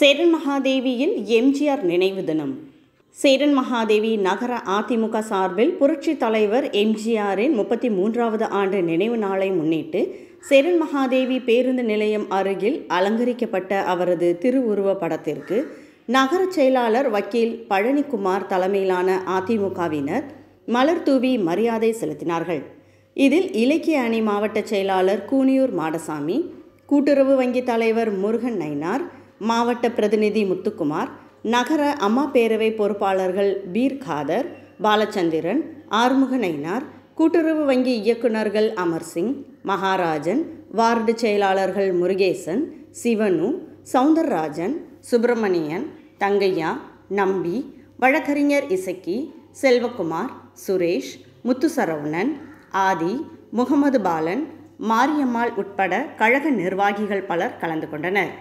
சேரன் மகாதேவியில் எம்ஜிஆர் நினைவு தினம். சேரன் மகாதேவி நகர அதிமுக சார்பில் புரட்சி தலைவர் எம்ஜிஆரின் முப்பத்தி மூன்றாவது ஆண்டு நினைவு நாளை முன்னிட்டு சேரன் மகாதேவி பேருந்து நிலையம் அருகில் அலங்கரிக்கப்பட்ட அவரது திருவுருவ படத்திற்கு நகர செயலாளர் வக்கீல் பழனிக்குமார் தலைமையிலான அதிமுகவினர் மலர் தூவி மரியாதை செலுத்தினார்கள். இதில் இலக்கிய அணி மாவட்ட செயலாளர் கூனியூர் மாடசாமி கூட்டுறவு வங்கி தலைவர் முருகன் நைனார் மாவட்ட பிரதிநிதி முத்துக்குமார் நகர அம்மா பேரவை பொறுப்பாளர்கள் பீர் காதர் பாலச்சந்திரன் ஆறுமுகநயனார் கூட்டுறவு வங்கி இயக்குநர்கள் அமர்சிங் மகாராஜன் வார்டு செயலாளர்கள் முருகேசன் சிவனு சவுந்தரராஜன் சுப்பிரமணியன் தங்கையா நம்பி வழக்கறிஞர் இசக்கி செல்வகுமார் சுரேஷ் முத்துசரவணன் ஆதி முகமது பாலன் மாரியம்மாள் உட்பட கழக நிர்வாகிகள் பலர் கலந்து கொண்டனர்.